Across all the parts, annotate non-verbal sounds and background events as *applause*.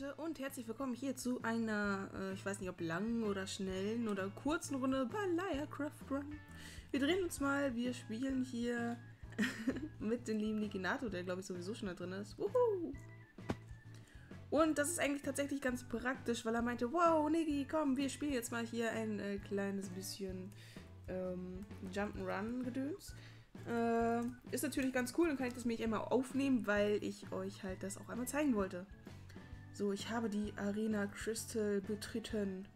Leute und herzlich willkommen hier zu einer, äh, ich weiß nicht ob langen oder schnellen oder kurzen Runde bei Liarcraft Run. Wir drehen uns mal, wir spielen hier *laughs* mit dem lieben Nikinato, der glaube ich sowieso schon da drin ist. Wuhu! Und das ist eigentlich tatsächlich ganz praktisch, weil er meinte, wow, Niki, komm, wir spielen jetzt mal hier ein äh, kleines bisschen ähm, Jump'n'Run-Gedöns. Äh, ist natürlich ganz cool, dann kann ich das mich immer aufnehmen, weil ich euch halt das auch einmal zeigen wollte. So, ich habe die Arena Crystal betreten.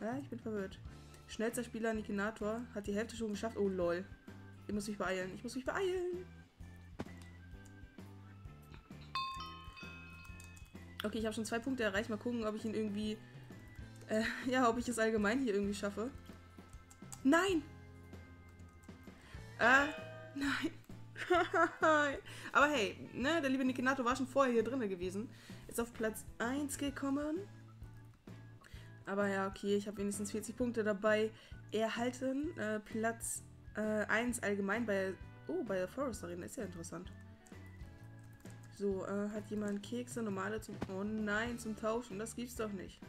Ja, ich bin verwirrt. Schnellster Spieler Nikinator hat die Hälfte schon geschafft. Oh lol. Ich muss mich beeilen. Ich muss mich beeilen. Okay, ich habe schon zwei Punkte erreicht. Mal gucken, ob ich ihn irgendwie... Äh, *laughs* ja, ob ich es allgemein hier irgendwie schaffe. Nein! Ah, *laughs* nein. *laughs* Aber hey, ne, der liebe Nikinato war schon vorher hier drin gewesen. Ist auf Platz 1 gekommen. Aber ja, okay, ich habe wenigstens 40 Punkte dabei erhalten. Äh, Platz äh, 1 allgemein bei... Oh, bei der Forest Arena. Ist ja interessant. So, äh, hat jemand Kekse, normale zum... Oh nein, zum Tauschen. Das gibt's doch nicht.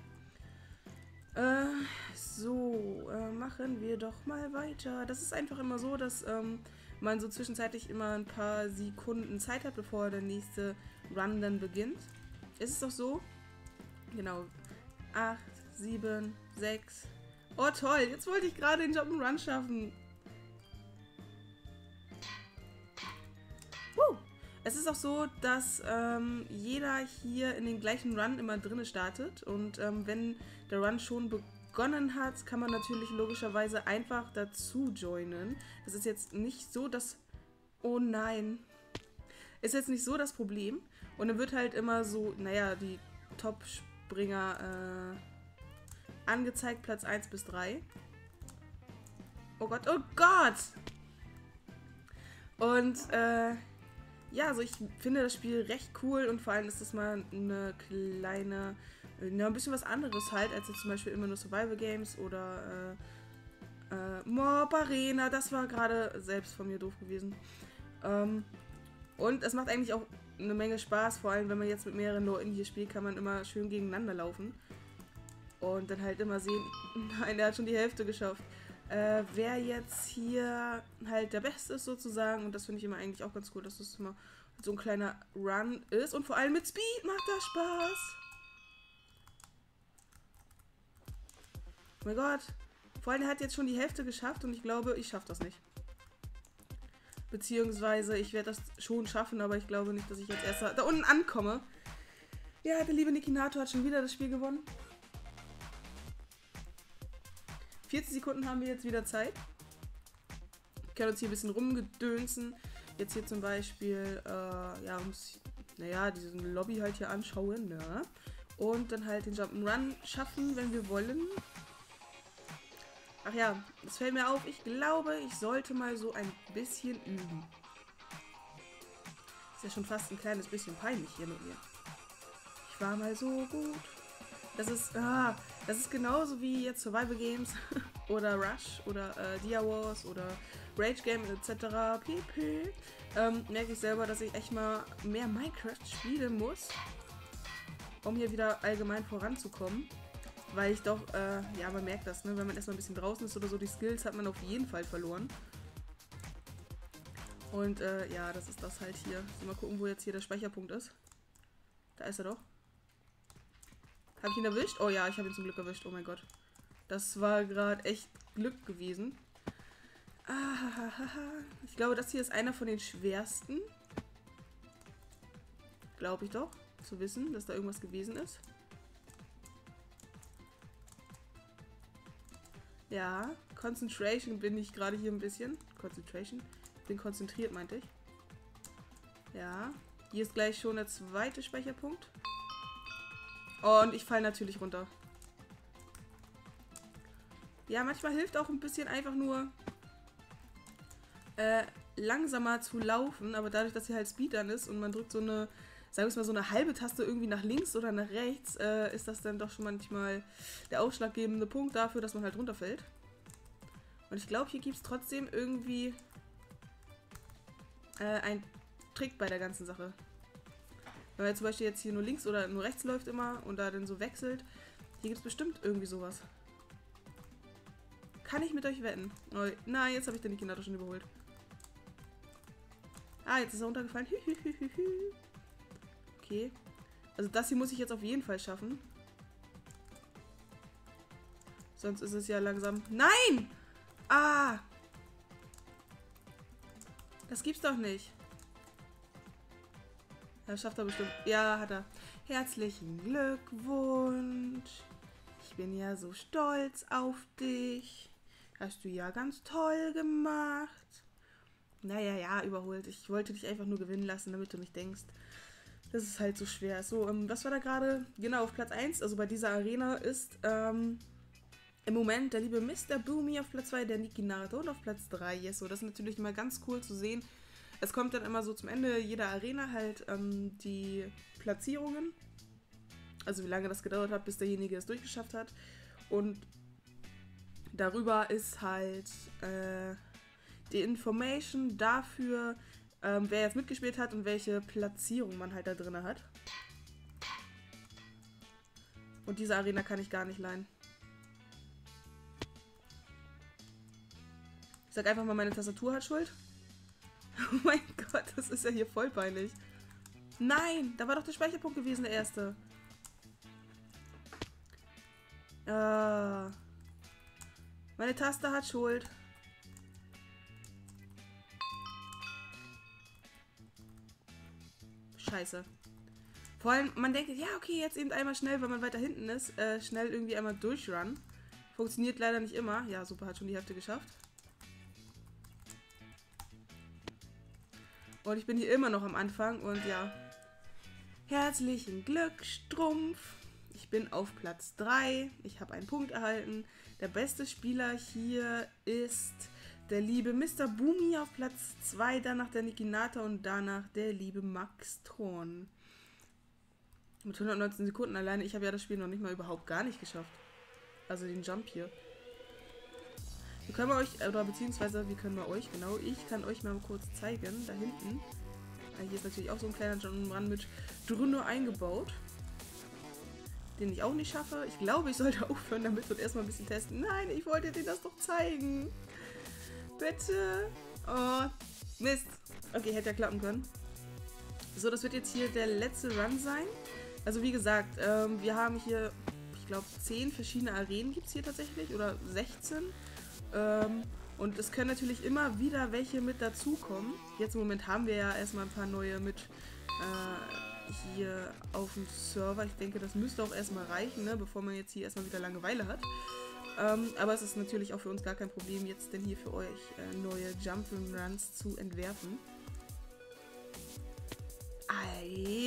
Äh, so, äh, machen wir doch mal weiter. Das ist einfach immer so, dass ähm, man so zwischenzeitlich immer ein paar Sekunden Zeit hat, bevor der nächste Run dann beginnt. Ist es doch so? Genau. 8, 7, 6. Oh toll, jetzt wollte ich gerade den Jump'n'Run schaffen. Woo. Es ist auch so, dass ähm, jeder hier in den gleichen Run immer drinne startet und ähm, wenn der Run schon begonnen hat, kann man natürlich logischerweise einfach dazu joinen. Das ist jetzt nicht so das... Oh nein. Ist jetzt nicht so das Problem. Und dann wird halt immer so, naja, die Top-Springer äh, angezeigt, Platz 1 bis 3. Oh Gott, oh Gott! Und, äh, ja, also ich finde das Spiel recht cool und vor allem ist das mal eine kleine, ja, ein bisschen was anderes halt, als jetzt zum Beispiel immer nur Survival Games oder äh, äh, Mob Arena, das war gerade selbst von mir doof gewesen. Ähm, und es macht eigentlich auch eine Menge Spaß, vor allem wenn man jetzt mit mehreren Leuten hier spielt, kann man immer schön gegeneinander laufen. Und dann halt immer sehen, *laughs* nein, der hat schon die Hälfte geschafft. Äh, wer jetzt hier halt der Beste ist sozusagen. Und das finde ich immer eigentlich auch ganz cool, dass das immer so ein kleiner Run ist. Und vor allem mit Speed macht das Spaß. Oh mein Gott. Vor allem, er hat jetzt schon die Hälfte geschafft und ich glaube, ich schaffe das nicht. Beziehungsweise, ich werde das schon schaffen, aber ich glaube nicht, dass ich jetzt erst da unten ankomme. Ja, der liebe Nikinato hat schon wieder das Spiel gewonnen. 40 Sekunden haben wir jetzt wieder Zeit. Wir können uns hier ein bisschen rumgedönsen. Jetzt hier zum Beispiel, äh, ja, uns, naja, diesen Lobby halt hier anschauen, ne? Und dann halt den Jump'n'Run schaffen, wenn wir wollen. Ach ja, es fällt mir auf, ich glaube, ich sollte mal so ein bisschen üben. Ist ja schon fast ein kleines bisschen peinlich hier mit mir. Ich war mal so gut. Das ist, ah, das ist genauso wie jetzt Survival Games *laughs* oder Rush oder äh, Dia Wars oder Rage Game etc. pp. Ähm, merke ich selber, dass ich echt mal mehr Minecraft spielen muss, um hier wieder allgemein voranzukommen. Weil ich doch, äh, ja, man merkt das, ne? wenn man erstmal ein bisschen draußen ist oder so, die Skills hat man auf jeden Fall verloren. Und äh, ja, das ist das halt hier. So, mal gucken, wo jetzt hier der Speicherpunkt ist. Da ist er doch. Habe ich ihn erwischt? Oh ja, ich habe ihn zum Glück erwischt. Oh mein Gott. Das war gerade echt Glück gewesen. Ah, ich glaube, das hier ist einer von den schwersten. Glaube ich doch. Zu wissen, dass da irgendwas gewesen ist. Ja, Concentration bin ich gerade hier ein bisschen. Concentration. Bin konzentriert, meinte ich. Ja. Hier ist gleich schon der zweite Speicherpunkt. Und ich falle natürlich runter. Ja, manchmal hilft auch ein bisschen einfach nur äh, langsamer zu laufen, aber dadurch, dass hier halt Speed dann ist und man drückt so eine, sagen wir mal, so eine halbe Taste irgendwie nach links oder nach rechts, äh, ist das dann doch schon manchmal der ausschlaggebende Punkt dafür, dass man halt runterfällt. Und ich glaube, hier gibt es trotzdem irgendwie äh, einen Trick bei der ganzen Sache. Wenn man zum Beispiel jetzt hier nur links oder nur rechts läuft immer und da dann so wechselt. Hier gibt es bestimmt irgendwie sowas. Kann ich mit euch wetten? Oh, na, jetzt habe ich den Nikinato schon überholt. Ah, jetzt ist er runtergefallen. Okay. Also das hier muss ich jetzt auf jeden Fall schaffen. Sonst ist es ja langsam... Nein! Ah! Das gibt's doch nicht. Ja, schafft er bestimmt. Ja, hat er. Herzlichen Glückwunsch. Ich bin ja so stolz auf dich. Hast du ja ganz toll gemacht. Naja, ja, überholt. Ich wollte dich einfach nur gewinnen lassen, damit du nicht denkst, dass es halt so schwer ist. So, ähm, was war da gerade? Genau, auf Platz 1, also bei dieser Arena, ist ähm, im Moment der liebe Mr. Boomy auf Platz 2, der Niki Naruto und auf Platz 3 Yeso. Das ist natürlich immer ganz cool zu sehen. Es kommt dann immer so zum Ende jeder Arena halt ähm, die Platzierungen. Also wie lange das gedauert hat, bis derjenige es durchgeschafft hat. Und darüber ist halt äh, die Information dafür, ähm, wer jetzt mitgespielt hat und welche Platzierung man halt da drin hat. Und diese Arena kann ich gar nicht leihen. Ich sag einfach mal, meine Tastatur hat Schuld. *laughs* Oh mein Gott, das ist ja hier voll peinlich. Nein, da war doch der Speicherpunkt gewesen, der erste. Äh, meine Taste hat Schuld. Scheiße. Vor allem, man denkt, ja, okay, jetzt eben einmal schnell, weil man weiter hinten ist, äh, schnell irgendwie einmal durchrun. Funktioniert leider nicht immer. Ja, super, hat schon die Hälfte geschafft. Und ich bin hier immer noch am Anfang und ja. Herzlichen Glück, Strumpf. Ich bin auf Platz 3. Ich habe einen Punkt erhalten. Der beste Spieler hier ist der liebe Mr. Boomy auf Platz 2, danach der Nikinata und danach der liebe Max Thorn. Mit 119 Sekunden alleine. Ich habe ja das Spiel noch nicht mal überhaupt gar nicht geschafft. Also den Jump hier. Wir können euch, oder beziehungsweise wir können wir euch, genau, ich kann euch mal kurz zeigen, da hinten. Hier ist natürlich auch so ein kleiner Run mit Drünne eingebaut. Den ich auch nicht schaffe. Ich glaube, ich sollte *laughs* aufhören damit und erstmal ein bisschen testen. Nein, ich wollte dir das doch zeigen. Bitte. Oh, Mist. Okay, hätte ja klappen können. So, das wird jetzt hier der letzte Run sein. Also wie gesagt, ähm, wir haben hier, ich glaube, 10 verschiedene Arenen gibt es hier tatsächlich. Oder 16. Ähm, und es können natürlich immer wieder welche mit dazukommen. Jetzt im Moment haben wir ja erstmal ein paar neue mit äh, hier auf dem Server. Ich denke, das müsste auch erstmal reichen, ne, bevor man jetzt hier erstmal wieder Langeweile hat. Ähm, aber es ist natürlich auch für uns gar kein Problem, jetzt denn hier für euch äh, neue Jump'n'Runs zu entwerfen.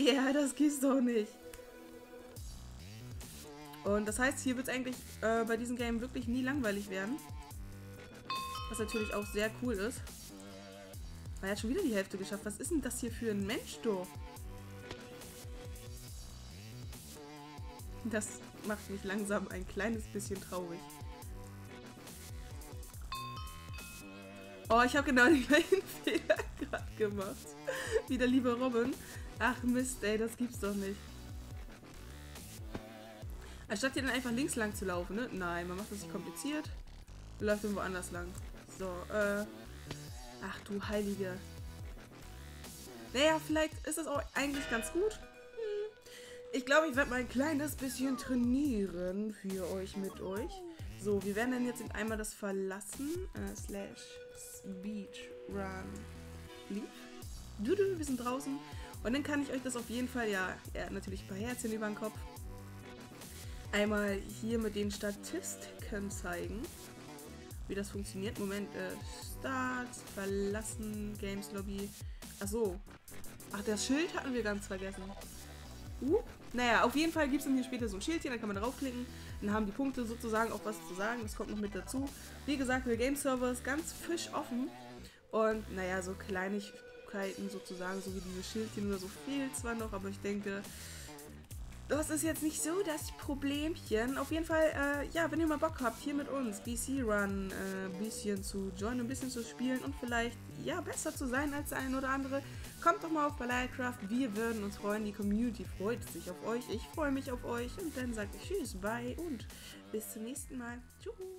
Ja, *laughs* das gibt's doch nicht. Und das heißt, hier wird es eigentlich äh, bei diesem Game wirklich nie langweilig werden. Was natürlich auch sehr cool ist. Er hat schon wieder die Hälfte geschafft. Was ist denn das hier für ein Mensch, du? Das macht mich langsam ein kleines bisschen traurig. Oh, ich habe genau *laughs* den gleichen Fehler gerade gemacht. Wie der liebe Robin. Ach Mist, ey, das gibt's doch nicht. Anstatt hier dann einfach links lang zu laufen, ne? Nein, man macht das nicht kompliziert. Läuft irgendwo anders lang. So, äh. Ach du Heilige. Naja, vielleicht ist das auch eigentlich ganz gut. Hm. Ich glaube, ich werde mal ein kleines bisschen trainieren für euch mit euch. So, wir werden dann jetzt einmal das verlassen. Äh, slash speech run du, wir sind draußen. Und dann kann ich euch das auf jeden Fall, ja, ja natürlich ein paar Herzchen über den Kopf. Einmal hier mit den Statistiken zeigen wie das funktioniert. Moment, äh, Start, verlassen, Games Lobby. Achso. Ach, das Schild hatten wir ganz vergessen. Uh, naja, auf jeden Fall gibt es dann hier später so ein Schildchen, da kann man draufklicken. Dann haben die Punkte sozusagen auch was zu sagen. Das kommt noch mit dazu. Wie gesagt, der Game Server ist ganz fisch offen. Und naja, so Kleinigkeiten sozusagen, so wie diese Schildchen oder so fehlt zwar noch, aber ich denke, das ist jetzt nicht so das Problemchen. Auf jeden Fall, äh, ja, wenn ihr mal Bock habt, hier mit uns BC Run äh, ein bisschen zu joinen, ein bisschen zu spielen und vielleicht ja, besser zu sein als der ein oder andere, kommt doch mal auf Ballercraft. Wir würden uns freuen. Die Community freut sich auf euch. Ich freue mich auf euch. Und dann sage ich Tschüss, bye und bis zum nächsten Mal. Tschüss.